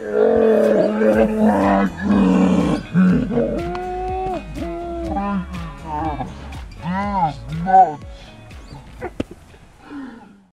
Know. This nuts.